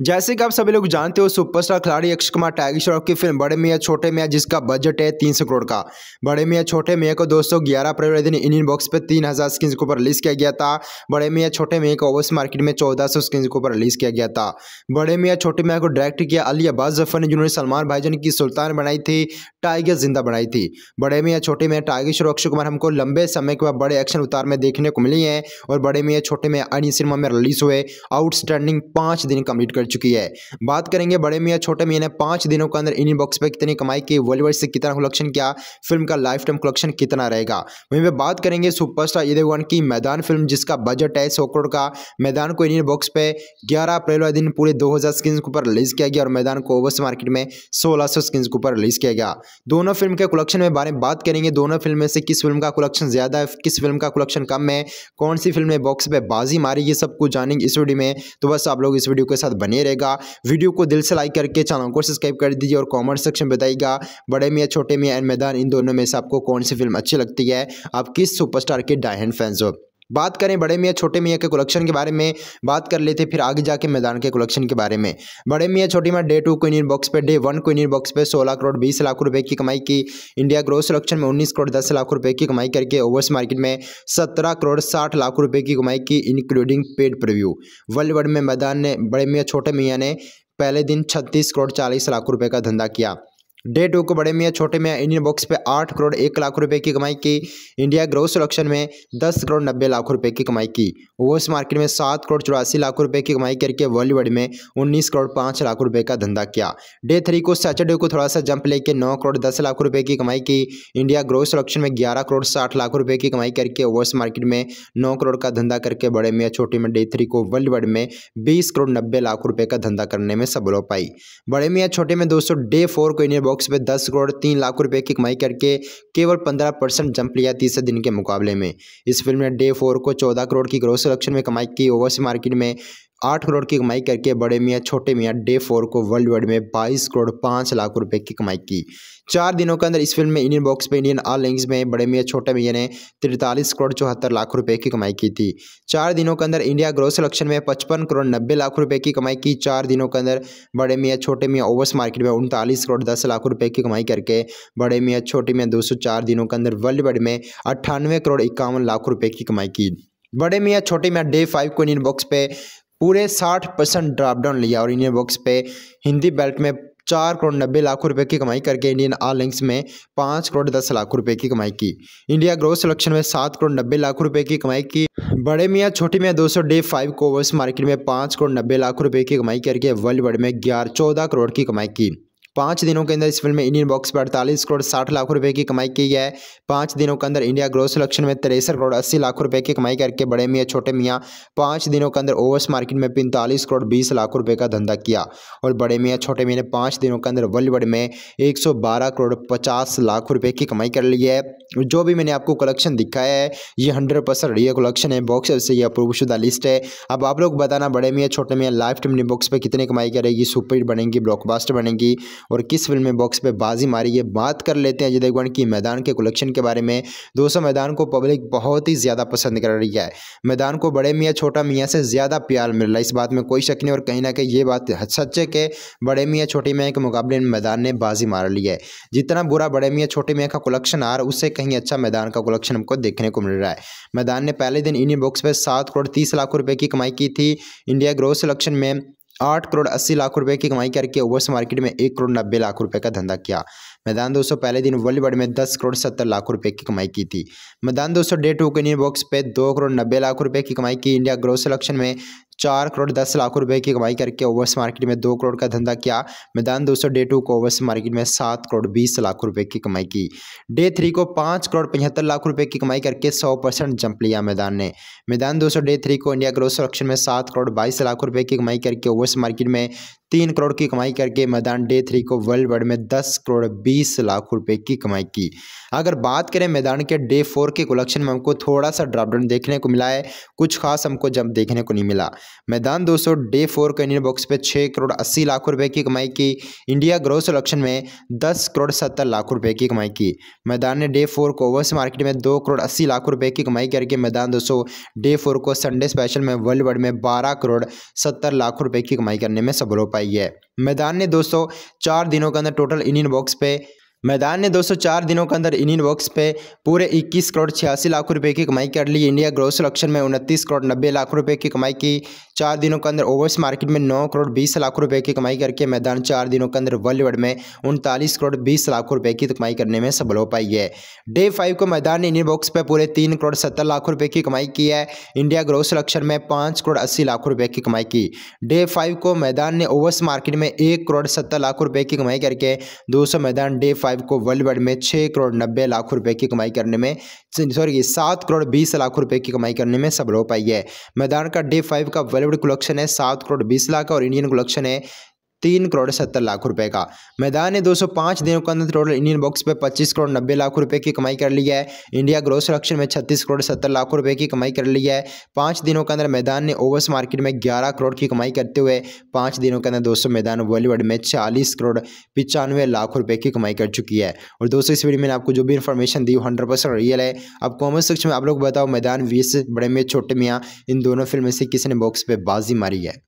जैसे कि आप सभी लोग जानते हो सुपरस्टार खिलाड़ी अक्षय कुमार टाइगर श्रॉफ की फ़िल्म बड़े मियाँ, छोटे मियाँ, जिसका बजट है तीन सौ करोड़ का। बड़े मियाँ, छोटे मियाँ को दोस्तों, ग्यारह अप्रैल दिन इंडियन बॉक्स पे तीन हज़ार स्क्रीन के ऊपर रिलीज़ किया गया था। बड़े मियाँ, छोटे मियाँ को ओवरस मार्केट में चौदह सौ स्क्रीन के ऊपर रिलीज़ किया गया था। बड़े मियाँ, छोटे मियाँ को डायरेक्ट किया अली अब्बास ज़फ़र ने, जिन्होंने सलमान भाईजान की सुल्तान बनाई थी टाइगर ज़िंदा बनाई थी। बड़े मियाँ, छोटे मियाँ टाइगर श्रॉफ अक्षय कुमार हमको लंबे समय के बाद बड़े एक्शन उतार में देखने को मिली है और बड़े मियाँ, छोटे मियाँ अन्य सिनेमा में रिलीज़ हुए। आउटस्टैंडिंग पाँच दिन कंप्लीट कर चुकी है। बात करेंगे बड़े मियाँ, छोटे मियाँ ने पाँच दिनों के अंदर इंडियन बॉक्स पे कितनी कमाई की बॉलीवुड से कितना कलेक्शन किया फ़िल्म का लाइफ टाइम कलेक्शन कितना रहेगा? वहीं पे बात करेंगे सुपरस्टार ये देवगन की मैदान फ़िल्म जिसका बजट है सौ करोड़ का। मैदान को इंडियन बॉक्स पे ग्यारह अप्रैल वाले दिन पूरे दो हज़ार के ऊपर रिलीज़ किया गया और मैदान को ओवर्स मार्केट में सोलह सौ स्क्रीन के ऊपर रिलीज़ किया गया। दोनों फ़िल्म के कलेक्शन में बारे में बात करेंगे, दोनों फ़िल्म में से किस फ़िल्म का कलेक्शन ज़्यादा है, किस फ़िल्म का कलेक्शन कम है, कौन सी फ़िल्म ने बॉक्स पे बाजी मारी ये सब कुछ जानेंगे इस वीडियो में। तो बस आप लोग इस वीडियो के साथ बने रहेगा। वीडियो को दिल से लाइक करके चैनल को सब्सक्राइब कर दीजिए और कॉमेंट सेक्शन बताइएगा, बड़े मियाँ, छोटे मियाँ एंड मैदान, इन दोनों में से आपको कौन सी फ़िल्म अच्छी लगती है? आप किस सुपरस्टार के डायहन फैंस हो? बात करें बड़े मियाँ, छोटे मियाँ के कलेक्शन के बारे में, बात कर लेते फिर आगे जाके मैदान के कलेक्शन के बारे में। बड़े मियाँ, छोटे मियाँ, डे टू को इंडियन बॉक्स पे, डे वन को इंडियन बॉक्स पे सोलह करोड़ बीस लाख रुपए की कमाई की। इंडिया ग्रोथ कलेक्शन में उन्नीस करोड़ दस लाख रुपए की कमाई करके ओवर्स मार्केट में सत्रह करोड़ साठ लाख रुपये की कमाई की including paid preview world world में मैदान ने, बड़े मियाँ, छोटे मियाँ ने पहले दिन छत्तीस करोड़ चालीस लाख रुपये का धंधा किया। डे टू को बड़े मियाँ छोटे मियाँ इंडियन बॉक्स पे आठ करोड़ एक लाख रुपए की कमाई की। इंडिया ग्रोस सिलेक्शन में दस करोड़ नब्बे लाख रुपए की कमाई की। ओवर्स मार्केट में सात करोड़ चौरासी लाख रुपए की कमाई करके बॉलीवुड में उन्नीस करोड़ पाँच लाख रुपए का धंधा किया। डे थ्री को सैटरडे को थोड़ा सा जंप लेके नौ करोड़ दस लाख रुपये की कमाई की। इंडिया ग्रोस सिलेक्शन में ग्यारह करोड़ साठ लाख रुपये की कमाई करके ओवर्स मार्केट में नौ करोड़ का धंधा करके बड़े मियाँ छोटे में डे थ्री को वर्ल्ड में बीस करोड़ नब्बे लाख रुपये का धंधा करने में सफल हो पाई। बड़े मियाँ छोटे में दोस्तों डे फोर को इंडियन बॉक्स में दस करोड़, तीन लाख रुपए की कमाई करके केवल पंद्रह परसेंट जंप लिया तीसरे दिन के मुकाबले में। इस फ़िल्म ने डे फोर को चौदह करोड़ की ग्रोस सिलेक्शन में कमाई की। ओवरसी मार्केट में आठ करोड़ की कमाई करके बड़े मियाँ, छोटे मियाँ, डे फोर को वर्ल्ड वाइड में बाईस करोड़ पाँच लाख रुपए की कमाई की। चार दिनों के अंदर इस फ़िल्म में इंडियन बॉक्स पे इंडियन ऑल लैंग्वेज में बड़े मियाँ, छोटे मियाँ ने तिरतालीस करोड़ चौहत्तर लाख रुपए की कमाई की थी। चार दिनों के अंदर इंडिया ग्रोस सिलेक्शन में पचपन करोड़ नब्बे लाख रुपये की कमाई की। चार दिनों के अंदर बड़े मियाँ, छोटे मियाँ ओवर्स मार्केट में उनतालीस करोड़ दस लाख रुपये की कमाई करके बड़े मियाँ, छोटे मियाँ दो सौ चार दिनों के अंदर वर्ल्ड वाइड में अट्ठानवे करोड़ इक्यावन लाख रुपये की कमाई की। बड़े मियाँ, छोटे मियाँ डे फाइव को इंडियन बॉक्स पे पूरे साठ परसेंट ड्रापडाउन लिया और इंडियन बॉक्स पे हिंदी बेल्ट में चार करोड़ नब्बे लाख रुपए की कमाई करके इंडियन ऑल लिंक्स में पाँच करोड़ दस लाख रुपए की कमाई की। इंडिया ग्रोथ सिलेक्शन में सात करोड़ नब्बे लाख रुपए की कमाई की। बड़े मियाँ, छोटी मियाँ, दो सौ डे फाइव कोवर्स मार्केट में पाँच करोड़ नब्बे लाख रुपए की कमाई करके वर्ल्ड वर्ड में ग्यारह, चौदह करोड़ की कमाई की। पाँच दिनों के अंदर इस फ़िल्म में इंडियन बॉक्स पर अड़तालीस करोड़ साठ लाख रुपए की कमाई की है। पाँच दिनों के अंदर इंडिया ग्रोथ सिलेक्शन में तिरसठ करोड़ अस्सी लाख रुपए की कमाई करके बड़े मियाँ, छोटे मियाँ, पाँच दिनों के अंदर ओवर्स मार्केट में पैंतालीस करोड़ बीस लाख रुपये का धंधा किया और बड़े मियाँ, छोटे मियाँ ने पाँच दिनों के अंदर वर्ल्ड में एक करोड़ पचास लाख रुपये की कमाई कर ली है। जो भी मैंने आपको कलेक्शन दिखाया है, ये हंड्रेड परसेंट रियल कलेक्शन है। बॉक्स से ये अप्रूव शुदा लिस्ट है। अब आप लोग बताना, बड़े मियाँ, छोटे मियाँ लाइफ टाइम बॉक्स पर कितनी कमाई करेगी सुपर बनेगी ब्लॉकबास्टर बनेगी और किस फ़िल्म में बॉक्स पे बाजी मारी, ये बात कर लेते हैं जदेगढ़ की मैदान के कलेक्शन के बारे में। दोस्तों, मैदान को पब्लिक बहुत ही ज़्यादा पसंद कर रही है। मैदान को बड़े मियाँ, छोटा मियाँ से ज़्यादा प्यार मिल रहा है। इस बात में कोई शक नहीं और कहीं ना कहीं ये बात सच्चे के बड़े मियाँ, छोटे मियाँ के मुकाबले में मैदान ने बाजी मार ली है। जितना बुरा बड़े मियाँ, छोटे मियाँ का कलेक्शन आ रहा है उससे कहीं अच्छा मैदान का कलेक्शन हमको देखने को मिल रहा है। मैदान ने पहले दिन इंडियन बॉक्स पर सात करोड़ तीस लाख रुपये की कमाई की थी। इंडिया ग्रोथ सिलेक्शन में आठ करोड़ अस्सी लाख रुपए की कमाई करके ओवर्स मार्केट में एक करोड़ नब्बे लाख रुपए का धंधा किया। मैदान दोस्तों, पहले दिन वर्ल्ड में दस करोड़ सत्तर लाख रुपए की कमाई की थी। मैदान दोस्तों, डे टू के बॉक्स पे दो करोड़ नब्बे लाख रुपए की कमाई की। इंडिया ग्रोथ सिलेक्शन में चार करोड़ दस लाख रुपए की कमाई करके ओवर्स मार्केट में दो करोड़ का धंधा किया। मैदान दोस्तों, डे टू को ओवर्स मार्केट में सात करोड़ बीस लाख रुपए की कमाई की। डे थ्री को पाँच करोड़ पचहत्तर लाख रुपए की कमाई करके सौ परसेंट जंप लिया मैदान ने। मैदान दोस्तों, डे थ्री को इंडिया ग्रोथ सुरक्षण में सात करोड़ बाईस लाख रुपए की कमाई करके ओवर्स मार्केट में तीन करोड़ की कमाई करके मैदान डे थ्री को वर्ल्ड वाइड में दस करोड़ बीस लाख रुपए की कमाई की। अगर बात करें मैदान के डे फोर के कलेक्शन में हमको थोड़ा सा ड्रॉपडाउन देखने को मिला है, कुछ खास हमको जंप देखने को नहीं मिला। मैदान दोस्तों डे फोर के इंडियन बॉक्स पे छः करोड़ अस्सी लाख रुपए की कमाई की। इंडिया ग्रोस कलेक्शन में दस करोड़ सत्तर लाख रुपए की कमाई की। मैदान ने डे फोर को ओवर्स मार्केट में दो करोड़ अस्सी लाख रुपए की कमाई करके मैदान दोस्तों डे फोर को संडे स्पेशल में वर्ल्ड वाइड में बारह करोड़ सत्तर लाख रुपए की कमाई करने में सफल हो पाई है। मैदान ने दोस्तों चार दिनों के अंदर टोटल इंडियन बॉक्स पे मैदान ने 204 दिनों के अंदर इंडियन बॉक्स पे पूरे 21 करोड़ छियासी लाख रुपए की कमाई कर ली। इंडिया ग्रोस सिलेक्शन में उनतीस करोड़ नब्बे लाख रुपए की कमाई की। चार दिनों के अंदर ओवर्स मार्केट में 9 करोड़ 20 लाख रुपए की कमाई करके मैदान चार दिनों के अंदर वर्ल्ड में उनतालीस करोड़ 20 लाख रुपए की कमाई करने में सफल हो पाई है। डे फाइव को मैदान ने इंडियन बॉक्स पर पूरे तीन करोड़ सत्तर लाख रुपये की कमाई की है। इंडिया ग्रोस सिलेक्शन में पाँच करोड़ अस्सी लाख रुपये की कमाई की। डे फाइव को मैदान ने ओवर्स मार्केट में एक करोड़ सत्तर लाख रुपये की कमाई करके दो सौ मैदान डे फाइव को वर्ल्ड वाइड में छः करोड़ नब्बे लाख रुपए की कमाई करने में सॉरी सात करोड़ बीस लाख रुपए की कमाई करने में सफल हो पाई है। मैदान का डे फाइव का बॉलीवुड कलेक्शन है, सात करोड़ बीस लाख और इंडियन कलेक्शन है तीन करोड़ सत्तर लाख रुपए का। मैदान ने 205 दिनों के अंदर टोटल इंडियन बॉक्स पे 25 करोड़ नब्बे लाख रुपए की कमाई कर ली है। इंडिया ग्रोस सिलेक्शन में 36 करोड़ सत्तर लाख रुपए की कमाई कर ली है। पाँच दिनों के अंदर मैदान ने ओवर्स मार्केट में 11 करोड़ की कमाई करते हुए पाँच दिनों के अंदर दोस्तों मैदान बॉलीवुड में चालीस करोड़ पिचानवे लाख रुपये की कमाई कर चुकी है। और दोस्तों, इस वीडियो में आपको जो भी इन्फॉर्मेशन दी हंड्रेड परसेंट रियल है। अब कॉमेंट सेक्शन में आप लोग बताओ मैदान वीस बड़े में छोटे मियाँ, इन दोनों फ़िल्म से किसी ने बॉक्स पर बाजी मारी है?